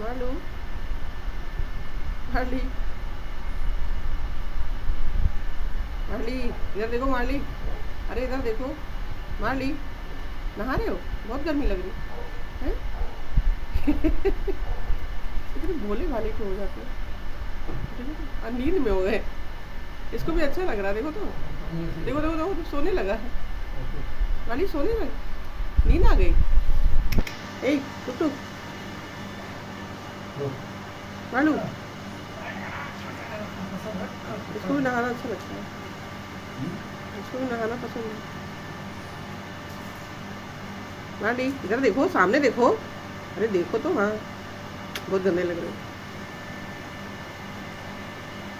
मालू माली माली इधर देखो माली अरे इधर देखो. माली नहा रहे हो? बहुत गर्मी लग रही है। इतने भोले भाले को हो जाते हैं? नींद में हो गए। इसको भी अच्छा लग रहा है देखो तो। देखो देखो देखो तो सोने लगा है। वाली सोने लग नींद आ गई। ए टुक टुक। मालू इसको भी नहाना अच्छा लगता है इसको भी नहाना पसंद है माली इधर देखो सामने देखो। अरे देखो तो हाँ। बहुत गंदे लग रहे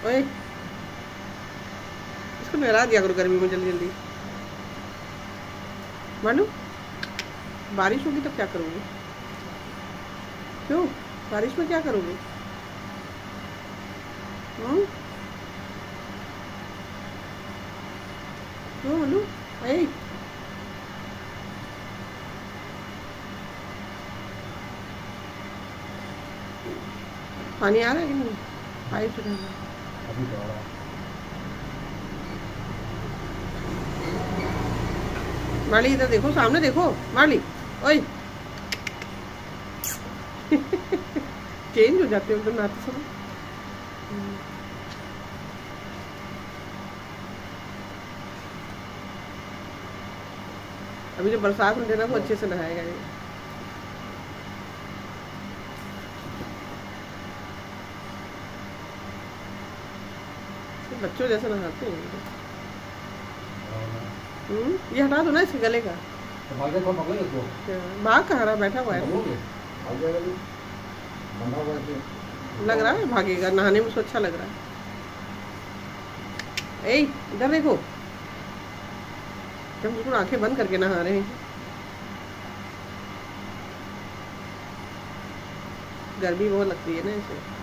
ओए। इसको नहला दिया करो गर्मी में जल्दी जल्दी। मानो बारिश होगी तो क्या करोगे? क्यों? बारिश में क्या करोगे? क्यों मनु ए पानी आ रहा है कि नहीं? पाइप से डालना अभी तो आ रहा है। माली इधर देखो सामने देखो माली ओए। चेंज हो जाते हो नहाते समय। अभी जो बरसात में देना वो अच्छे से नहाएगा ये। बच्चों जैसे नहाते हैं। हम्म, ये हटा दो ना इसके गले का। तो भाग तो भाग कहाँ रहा? बैठा हुआ है। लग रहा है भागेगा, नहाने में उसको अच्छा लग रहा है। ए इधर देखो। हम बिल्कुल आँखें बंद करके नहा रहे हैं। गर्मी बहुत लगती है ना इसे।